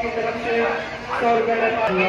की तरफ़ से सौ रुपये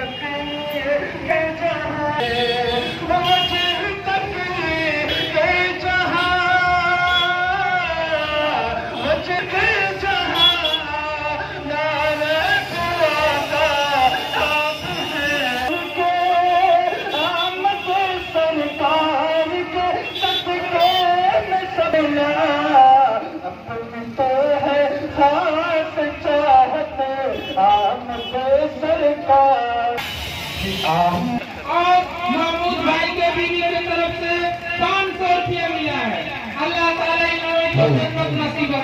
का और महमूद भाई के बीवी की तरफ़ से पाँच सौ रुपया मिला है। अल्लाह ताला इन्होंने जन्नत नसीब